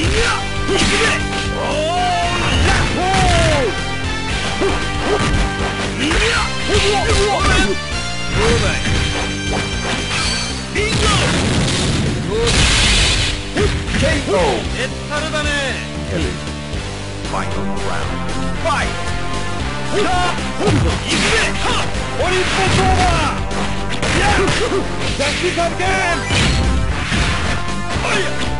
Potato win! KO! Kevin. Final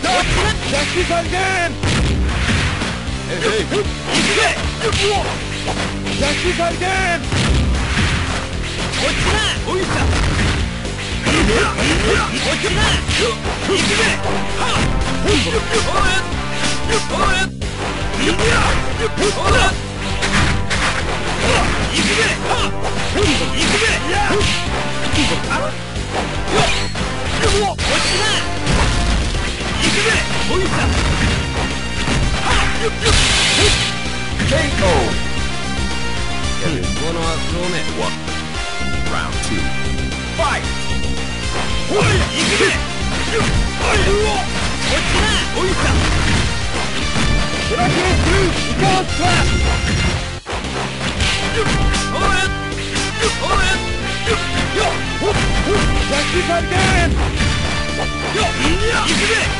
103元えい行け103元こっちだおいさこっちだ行くぜはっほらほらほら行くぜはっ行くぜやっこっちだ off. Final round. Fight! Potato win!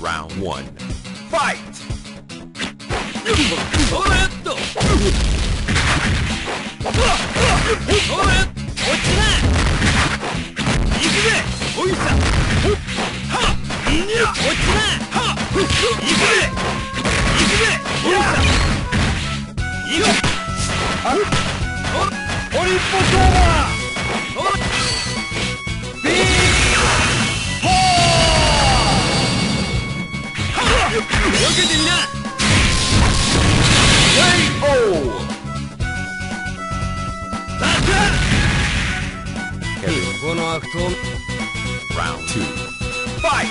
Round one. Fight! オリンポスオー Round two. Fight!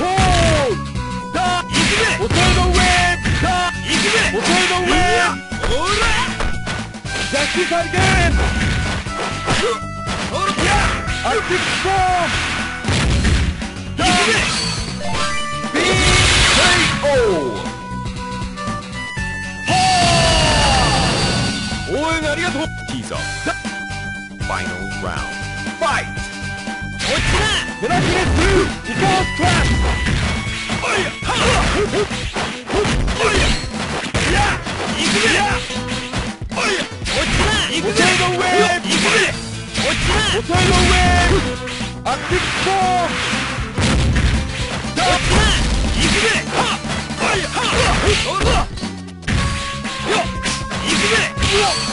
Hold! Potato win! Potato win! Sexy cut again! Arctic storm! ありがとう Tizo. Final round. Fight! こっちだヘラクレスイカーストラップおいやはっおいやいや行くぜおいやこっちだ行くぜ行くぜこっちだポテトウェーアクティブストーンこっちだ行くぜはっおいやはっおらよ行くぜビンゴ行くぜビンゴ行くぜリングパーおいオーライ行くぜ友達をすまぬ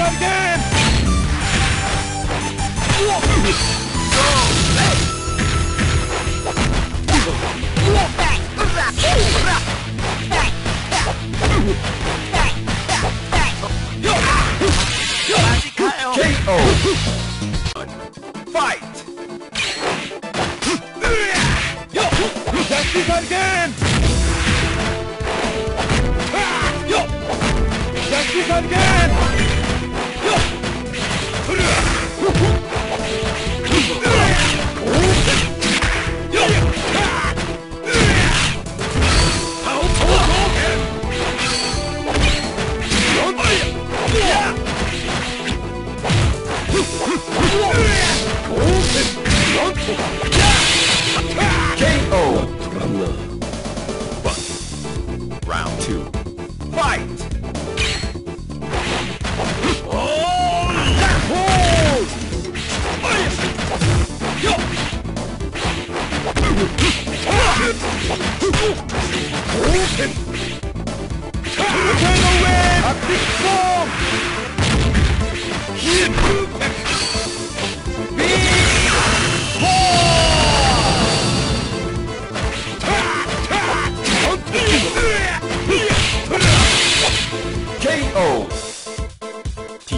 Not again! KO! Fight! That's again! KO! Round two.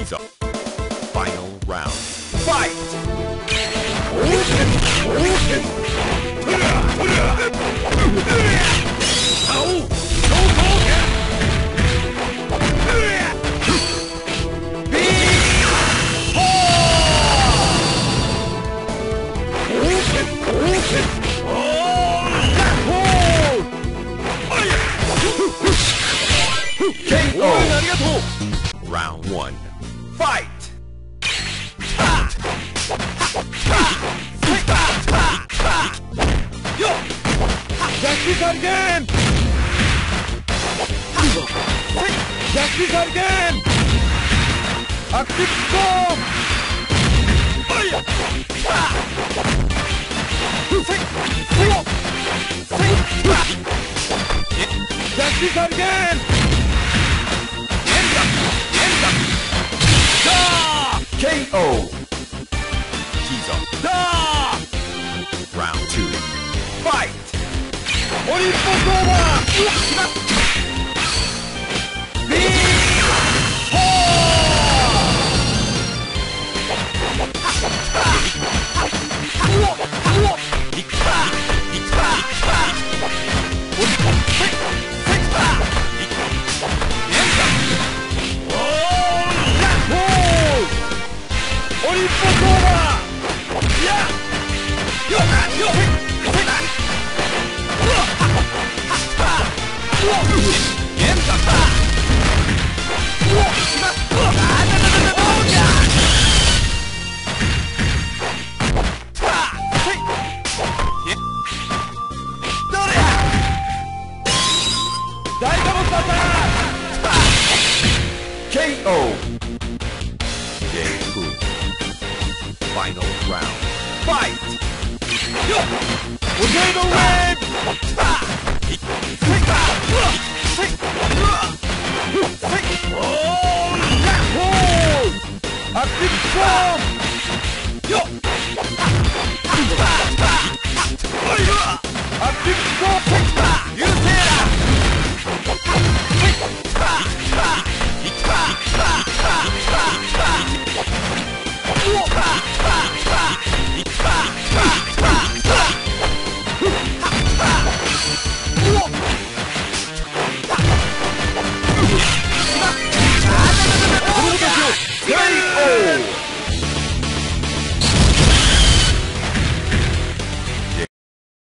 Final round. Fight! Round one. Fight! Jackpot again! Jackpot again! Active storm! Jackpot again! End up! End up! Da! KO. Jizo. Da! Round two. Fight.